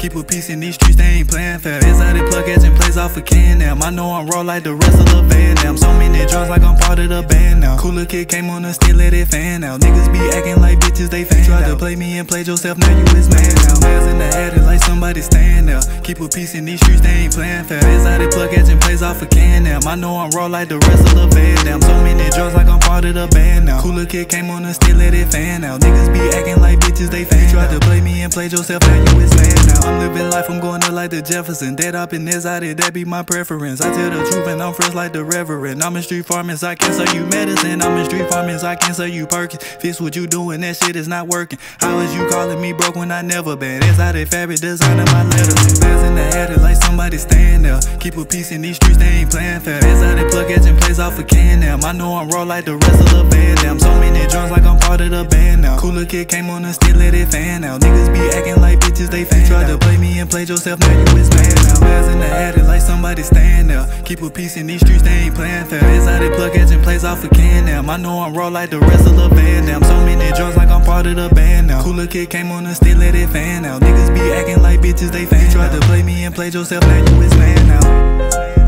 somebody stand there. Keep a piece in these streets, they ain't playing fair. Inside the plug catching plays off a can now. I know I'm raw like the rest of the band now. So many drugs like I'm part of the band now. Cooler kid came on the still let it fan out. Niggas be acting like bitches, they fan Tried to play me and play yourself, now you is man now. Man's in the attic like somebody stand there. Keep a piece in these streets, they ain't playing fair. Inside the plug catching plays off a can now. I know I'm raw like the rest of the band now. So many drugs like I'm part of the band. Cooler kid came on the still let it fan out. Niggas be acting like bitches, they fan You Tried to play me and play yourself, now you is man now. I'm living life, I'm going up like the Jefferson. Dead up in this out it that be my preference. I tell the truth and I'm fresh like the Reverend. I'm in street farming, I can't sell you medicine. I'm in street farming, I can't sell you Perkins. Fix what you doing, that shit is not working. How is you calling me broke when I never been? Inside that fabric designing my letters. Bands in the attic like somebody stand there. Keep a piece in these streets, they ain't playing fair. Inside they plug catching plays off a can now. I know I'm raw like the rest of the band. Damn, so many drums like I'm part of the band now. Cooler kid came on the still let it fan out. Niggas be acting like bitches, they fan. Tried to play me and play yourself, now you is man now. Bands in the attic like somebody stand there. Keep a piece in these streets, they ain't playing fair. Inside that plug catching plays off a can now. I know I'm raw like the rest of the band. now. so many drums like I'm part of the band now. Cooler kid came on the still let it fan out. Niggas be acting like bitches, they fan. Tried to play me and play yourself, now you is man now.